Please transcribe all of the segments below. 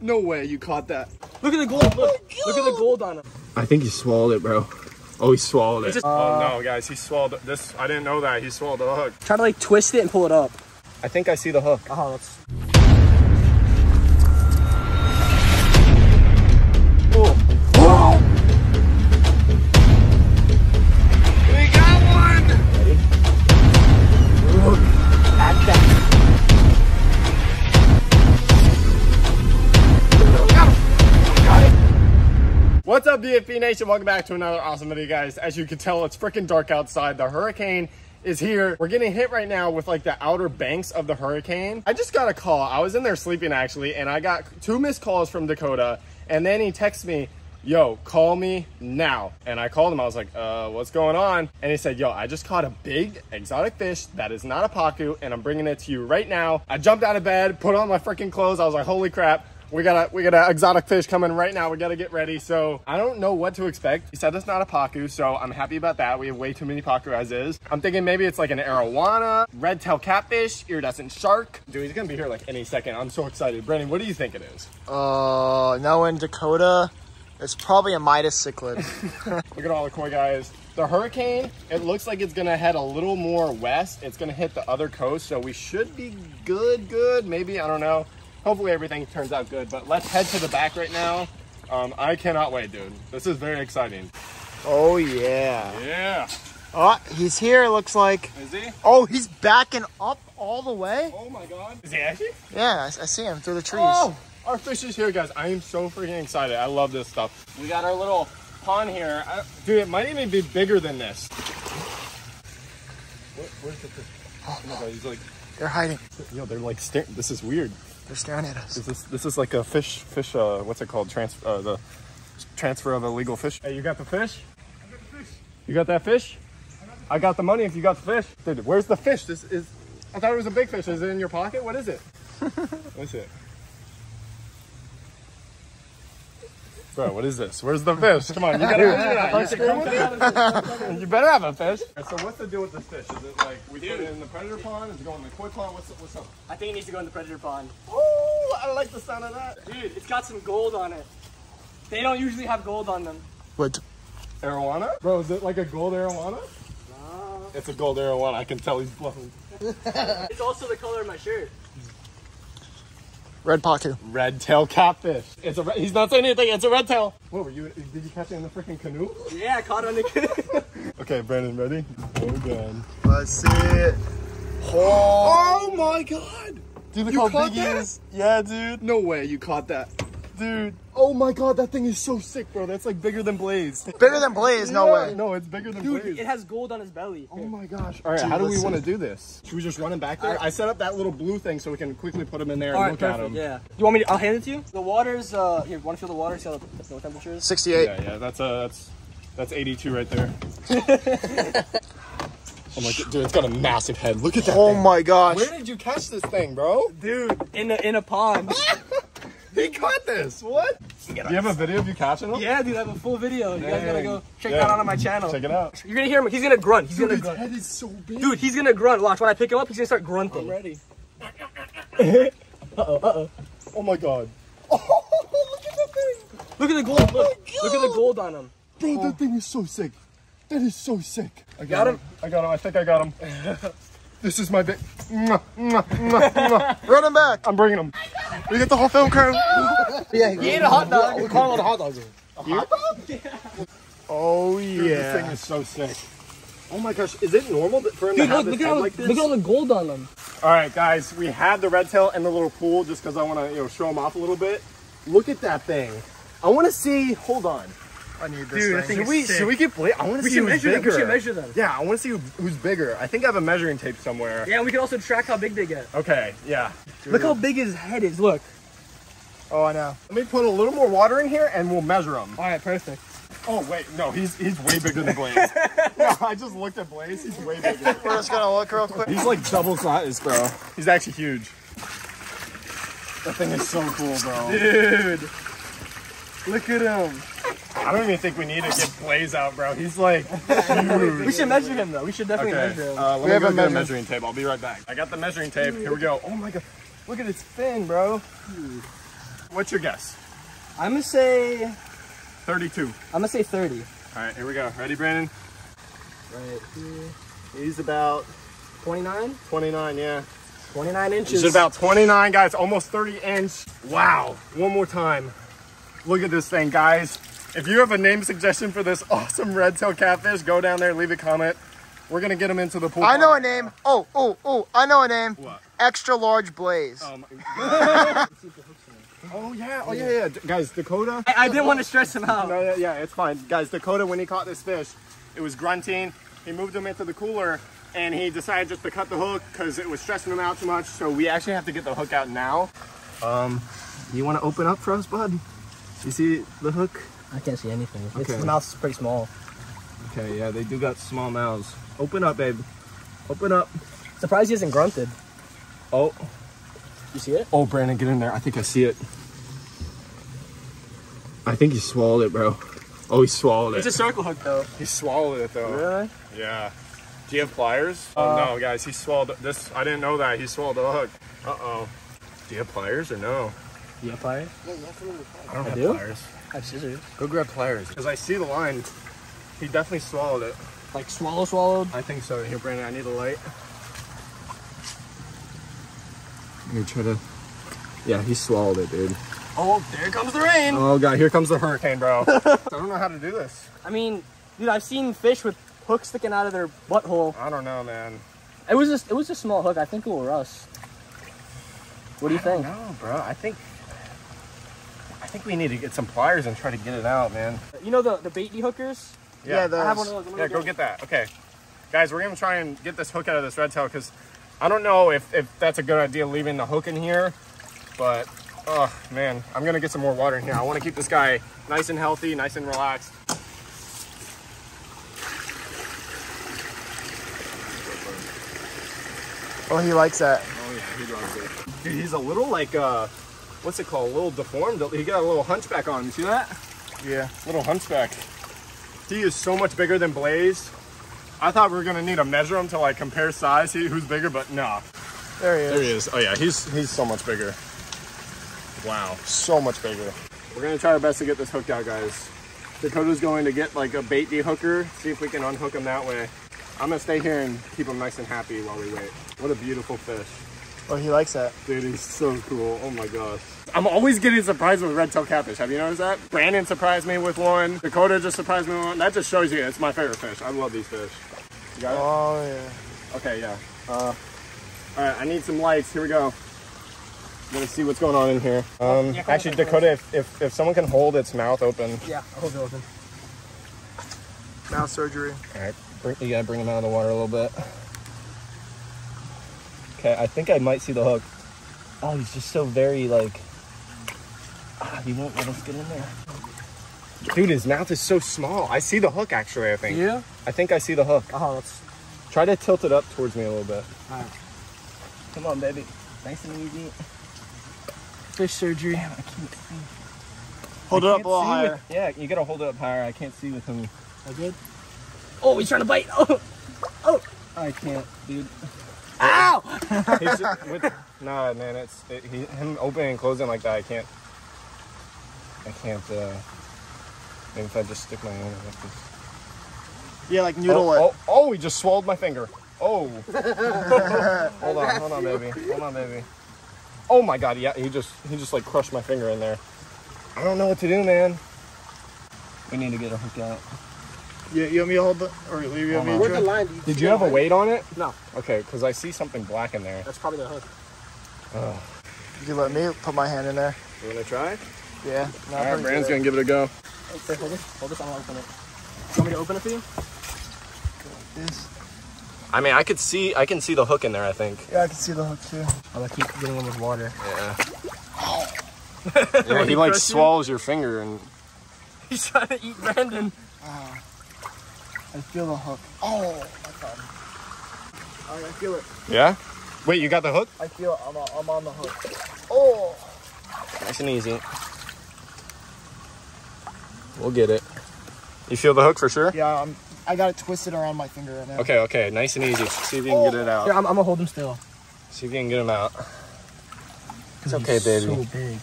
No way you caught that. Look at the gold. Look, look at the gold on him. I think he swallowed it, bro. Oh, he swallowed it. just- oh uh, no, guys, he swallowed this. I didn't know that. He swallowed the hook. Try to like twist it and pull it up. I think I see the hook. Uh-huh, oh, that's. What's up, BFP Nation? Welcome back to another awesome video, guys. As you can tell, it's freaking dark outside. The hurricane is here. We're getting hit right now with like the outer banks of the hurricane. I just got a call. I was in there sleeping actually, and I got two missed calls from Dakotah. And then he texts me, yo, call me now. And I called him. I was like, uh, what's going on? And he said, yo, I just caught a big exotic fish that is not a pacu, and I'm bringing it to you right now. I jumped out of bed, put on my freaking clothes. I was like, holy crap. We got a we got an exotic fish coming right now. We got to get ready. So I don't know what to expect. He said it's not a pacu, so I'm happy about that. We have way too many pacu as is. I'm thinking maybe it's like an arowana, red tail catfish, iridescent shark. Dude, he's gonna be here like any second. I'm so excited. Brendan, what do you think it is? Uh, no, in Dakotah, it's probably a Midas cichlid. Look at all the koi guys. The hurricane, it looks like it's gonna head a little more west. It's gonna hit the other coast, so we should be good, good. Maybe, I don't know. Hopefully everything turns out good, but let's head to the back right now. Um, I cannot wait, dude. This is very exciting. oh yeah. Yeah. Oh, he's here. It looks like. Is he? Oh, he's backing up all the way. Oh my god. Is he actually? Yeah, I, I see him through the trees. Oh, our fish is here, guys. I am so freaking excited. I love this stuff. We got our little pond here. I, dude, it might even be bigger than this. Where, where's the fish? Oh my god, he's like, They're hiding. yo, they're like staring. This is weird. They're staring at us. This is this is like a fish fish. Uh, what's it called? Transfer uh, the transfer of illegal fish. Hey, you got the fish? You got that fish? I got the money if you got the fish. Dude, where's the fish? This is. I thought it was a big fish. Is it in your pocket? What is it? What's it? Bro, what is this? Where's the fish? Come on, you gotta answer that. You screwing with me? You better have a fish. So what's the deal with this fish? Is it like we put it in the predator pond? Is it going in the koi pond? What's what's up? I think it needs to go in the predator pond. Oh, I like the sound of that. Dude, it's got some gold on it. They don't usually have gold on them. What? Arowana? Bro, is it like a gold arowana? It's a gold arowana. I can tell he's bluffing. It's also the color of my shirt. Red Pacu. Red tail catfish. It's a. He's not saying anything. It's a red tail. What were you? Did you catch it in the freaking canoe? Yeah, I caught it on the. Canoe. okay, Brandon, ready? Oh god. Let's see it. Oh, Oh my god! dude, look you how caught big he that? is. Yeah, dude. No way you caught that. Dude. Oh my god, that thing is so sick, bro. That's like bigger than Blaze. Bigger than Blaze. No Yeah, way. No, it's bigger than Dude, Blaze. it has gold on his belly. Oh my gosh. All right, Dude, how do we want to do this? Should we just run him back there? I set up that little blue thing so we can quickly put him in there and All right, look at him. Yeah. Do you want me to? I'll hand it to you. The water's uh here. Want to feel the water? See how the, see what temperature is? 68. Yeah, yeah, that's uh, that's that's 82 right there. oh my god, dude, it's got a massive head. Look at that. Oh thing. my gosh. Where did you catch this thing, bro? Dude, in a in a pond. He caught this. What? Do you have a video of you catching him? yeah, dude, I have a full video. You guys gotta go check Yeah. that out on my channel. Check it out. You're gonna hear him. He's gonna grunt. He's Dude, gonna his grunt. head is so big. Dude, he's gonna grunt. Watch when I pick him up. He's gonna start grunting. Ready. Oh my god. Oh, look at that thing. Look at the gold. Look. Oh look at the gold on him. Bro, that oh. thing is so sick. That is so sick. I Got him? I got him. I think I got him. this is my big. Mwah. Run him back. I'm bringing him. We get the whole film crew. He ate a hot dog. We call it a hot dog. Yeah. Oh Dude, this thing is so sick. Oh my gosh, is it normal that- for him Dude, to have look, his look, at head all, like this? look at all the gold on them. All right, guys, we had the red tail in the little pool just because I want to, you know, show them off a little bit. Look at that thing. I want to see. Hold on. I need this Dude, that thing. thing Should we? sick. Should we get? Bla- I want to see should who's measure them. bigger. We should measure them. Yeah, I want to see who, who's bigger. I think I have a measuring tape somewhere. Yeah, we can also track how big they get. Okay. Yeah. Look how big his head is. Look. Oh, I know. Let me put a little more water in here and we'll measure him. All right, perfect. Oh wait, no, he's he's way bigger than Blaze. no, I just looked at Blaze. He's way bigger. We're just gonna look real quick. He's like double size, bro. He's actually huge. That thing is so cool, bro. Dude. Look at him. I don't even think we need to get Blaze out, bro. He's like We should measure him though. We should definitely Okay, measure him. uh, let We me have go a get a measuring tape. I'll be right back. I got the measuring tape. Here we go. Oh my god, look at its fin, bro. What's your guess? I'm gonna say 32. I'm gonna say 30. All right, here we go. Ready, Brandon? Right here. He's about 29? 29, yeah. 29 inches. He's about 29, guys, almost 30 inch. Wow. One more time. Look at this thing, guys. If you have a name suggestion for this awesome red tail catfish, go down there, leave a comment. We're gonna get him into the pool. I know a name. Oh, oh, oh, I know a name. What? Extra large blaze. Oh, my- oh yeah, oh yeah, yeah. Guys, Dakotah. I, I didn't want to stress him out. No, yeah, yeah, it's fine. Guys, Dakotah, when he caught this fish, it was grunting. He moved him into the cooler and he decided just to cut the hook because it was stressing him out too much. So we actually have to get the hook out now. Um, you want to open up for us, bud? You see the hook? I can't see anything. It's, Okay. His mouth's pretty small. Okay, yeah, they do got small mouths. Open up, babe. Open up. Surprised he hasn't grunted. Oh, You see it? oh, Brandon, get in there. I think I see it. I think he swallowed it, bro. Oh, he swallowed it. It's a circle hook though. He swallowed it though. Really? Yeah. Do you have pliers? oh no, guys, he swallowed this. I didn't know that. He swallowed the hook. Uh oh. Do you have pliers or no? You have pliers? I don't I have do? pliers. I have scissors. Go grab pliers. Because I see the line. He definitely swallowed it. Like swallow swallowed. I think so. Here, Brandon, I need a light. Here, try to. Yeah, he swallowed it, dude. Oh, there comes the rain. Oh god, here comes the hurricane, bro. I don't know how to do this. I mean, dude, I've seen fish with hooks sticking out of their butthole. I don't know, man. It was just, it was a small hook. I think it will rust. What do you think? No, bro. I think. I think we need to get some pliers and try to get it out, man. You know the the baity hookers? Yeah, I have one of those. Yeah, gonna go get that. Okay. Guys, we're gonna try and get this hook out of this red tail because I don't know if, if that's a good idea leaving the hook in here, but oh man, I'm gonna get some more water in here. I wanna keep this guy nice and healthy, nice and relaxed. Oh, he likes that. Oh yeah, he loves it. Dude, he's a little like uh what's it called? A little deformed. He got a little hunchback on him. You see that? Yeah. Little hunchback. He is so much bigger than Blaze. I thought we were gonna need to measure him to like compare size, see who's bigger, but no. There he is. There he is. Oh yeah, he's he's so much bigger. Wow, so much bigger. We're gonna try our best to get this hooked out, guys. Dakotah's going to get like a bait hooker, see if we can unhook him that way. I'm gonna stay here and keep him nice and happy while we wait. What a beautiful fish. Oh, he likes that. Dude, he's so cool. Oh my gosh. I'm always getting surprised with red tail catfish. Have you noticed that? Brandon surprised me with one. Dakotah just surprised me with one. That just shows you it's my favorite fish. I love these fish. You got it? Oh, yeah. Okay, yeah. Uh, all right, I need some lights. Here we go. I'm gonna see what's going on in here. Um, Yeah, actually, on, come on. Dakotah, if, if, if someone can hold its mouth open. Yeah, I'll hold it open. Mouth surgery. All right, bring, you gotta bring him out of the water a little bit. Okay, I think I might see the hook. Oh, he's just so very like. Ah, he won't let us get in there. Dude, his mouth is so small. I see the hook actually. I think. Yeah? I think I see the hook. Oh, let's. Try to tilt it up towards me a little bit. All right. Come on, baby. Nice and easy. Fish surgery. Damn, I can't see. Hold I it up a little higher. with- yeah, you gotta hold it up higher. I can't see with him. I good? Oh, he's trying to bite. Oh, oh. I can't, dude. Ow! He's just, with, nah, man, it's it, he, him opening and closing like that. I can't. I can't. uh Maybe if I just stick my hand like this. Yeah, like noodle oh, it. oh, oh, he just swallowed my finger. Oh. hold on, hold on, baby. Hold on, baby. Oh my god, yeah, he just he just like crushed my finger in there. I don't know what to do, man. We need to get a hook out. You, you want me to hold the, or you, you want me to Where's the line? Did you have a weight on it? No. Okay, because I see something black in there. That's probably the hook. Oh. You let me put my hand in there. You wanna try? Yeah. No, All right, pretty Brandon's gonna give it a go. Hey, hold this. Hold this. I'm gonna open it. You want me to open it for you? This. I mean, I could see, I can see the hook in there. I think. Yeah, I can see the hook too. I'm gonna keep getting in with water. Yeah. yeah, he like crush you? swallows your finger and He's trying to eat Brandon. Ah. I feel the hook. Oh, my God. All right, I feel it. yeah. Wait, you got the hook? I feel it. I'm, on- I'm on the hook. Oh. Nice and easy. We'll get it. You feel the hook for sure? Yeah, I'm, I got it twisted around my finger right now. Okay, okay, nice and easy. See if you can get it Here, out. I'm, I'm gonna hold him still. See if you can get him out. It's okay, baby. So big.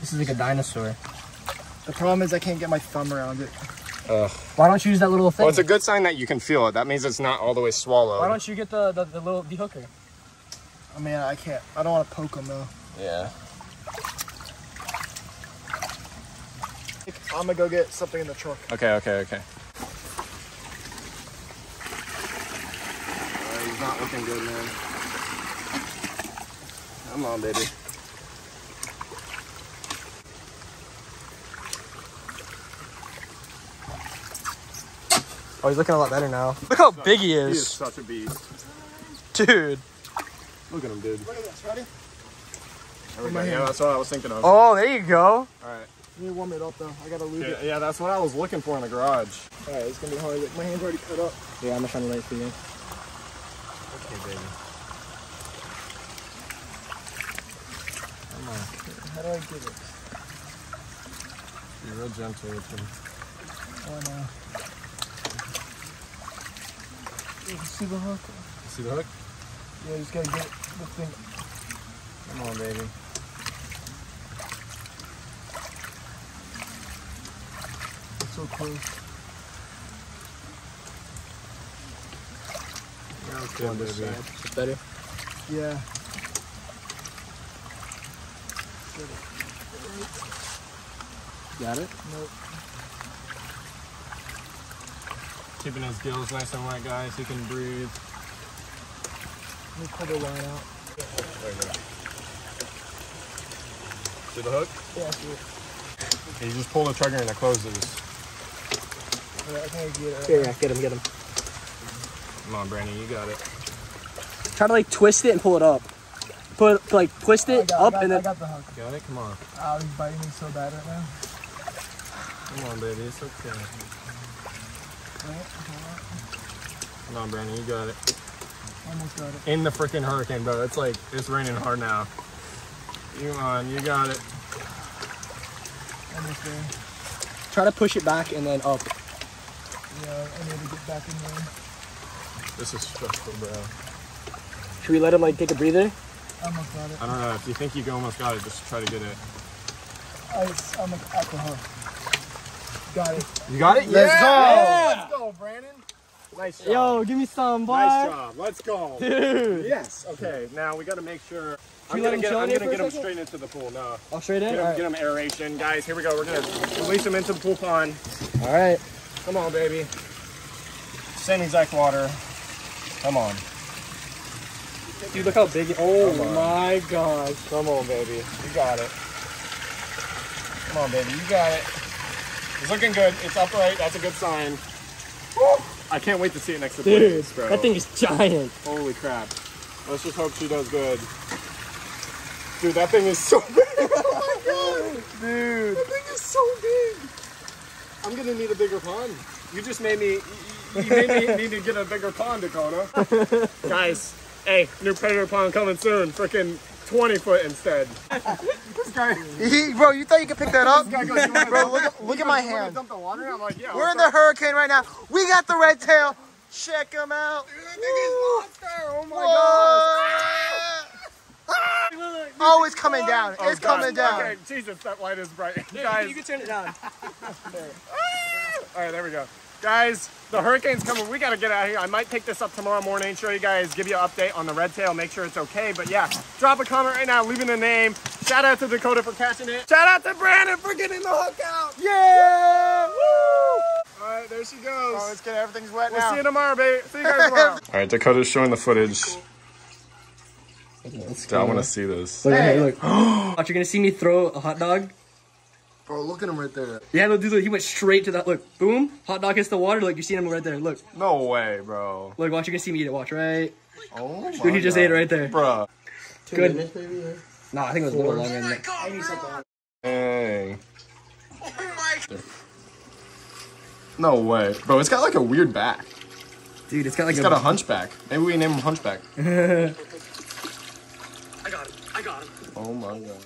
This is like a dinosaur. The problem is I can't get my thumb around it. Why don't you use that little thing? Well, it's a good sign that you can feel it. That means it's not all the way swallowed. Why don't you get the, the, the little the hooker? I mean, I can't. I don't want to poke him though. Yeah. I'm gonna go get something in the truck. Okay, okay, okay. Uh, he's not looking good, man. Come on, baby. Oh, he's looking a lot better now. Look how big he He is is, such a beast. dude. Look at him, dude. Look at this. Ready? There we my go. Yeah, that's what I was thinking of. Oh, there you go. All right. You need to warm it up though. I gotta lose Yeah, it. yeah, that's what I was looking for in the garage. All right, it's gonna be hard. Like, My hand's already cut up. Yeah, I'm gonna shine the light for you. Okay, baby. Come on. How do I get it? Be real gentle with him. Oh no. You can see the hook. See the hook? Yeah, just gotta get the thing. Come on, baby. It's so close. Yeah, that's good, baby. It's better. Yeah. Got it? Nope. Keeping his gills nice and wet, guys. He can breathe. Let me pull the line out. See the hook? Yeah, I see it. You just pull the trigger and it closes. All right, I think I get it. Right Here, yeah, get him, get him. Come on, Brandon, you got it. Try to like twist it and pull it up. Put like twist oh, it got, up got, and I then. got the hook. Got it? Come on. Ow, he's biting me so bad right now. Come on, baby. It's okay. Right? Come on, Brandon, you got it. Almost got it. In the freaking hurricane, bro. It's like, it's raining hard now. You on, you got it. Almost there. Try to push it back and then up. Yeah, I need to get back in there. This is stressful, bro. Should we let him like take a breather? Almost got it. I don't know. If you think you almost got it, just try to get it. I, I'm at the hook. Got it. You got it? Let's go. Let's go, Brandon. Nice job. Yo, give me some, boy. Nice job. Let's go. Dude. Yes. Okay. Now we got to make sure. I'm gonna get. chill I'm gonna get him straight into the pool. No. I'll straight in. Get him, All right. get him aeration, guys. Here we go. We're gonna release him into the pool pond. All right. Come on, baby. Same exact water. Come on. Dude, look how big. It, oh Come on. my gosh. Come on, baby. You got it. Come on, baby. You got it. It's looking good. It's upright. That's a good sign. Woo! I can't wait to see it next to Dude, Blaze, bro. that thing is giant. Holy crap. Let's just hope she does good. Dude, that thing is so big. Oh my god. Dude. That thing is so big. I'm gonna need a bigger pond. You just made me, you you made me need to get a bigger pond, Dakotah. Guys, hey, new predator pond coming soon. Freaking 20 foot instead. this guy, Bro, you thought you could pick that up? goes, Bro, look at- look at my goes, hand. Dump the water? I'm like, yeah. We're in the hurricane right now. We got the red tail. Check him out. Dude, that thing is monster. Oh my god. Ah! Oh, it's coming oh, down. Oh, It's God. coming down. Okay, Jesus, that light is bright. Guys, You can turn it down. All right, there we go. Guys, the hurricane's coming. We got to get out of here. I might pick this up tomorrow morning, show you guys, give you an update on the red tail, make sure it's okay. But yeah, drop a comment right now, leaving a name. Shout out to Dakotah for catching it. Shout out to Brandon for getting the hook out. Yeah. All right, there she goes. Oh, it's good. Everything's wet now. we'll now. see you tomorrow, baby. See you guys tomorrow. All right, Dakotah's showing the footage. I want to see this. Look, hey. look. Watch, you're gonna see me throw a hot dog. Bro, look at him right there. Yeah, look, dude, look, he went straight to that. Look, boom, hot dog hits the water. Look, you see him right there. Look, No way, bro. look, watch, you're gonna see me eat it. Watch, right? Oh my Dude, he just ate it right there. Bro. Good. No, I think it was a little longer than that. Oh Dang. Oh no way. Bro, it's got like a weird back. Dude, it's got like It's got a hunchback. Maybe we name him Hunchback. I got him. I got him. Oh my god.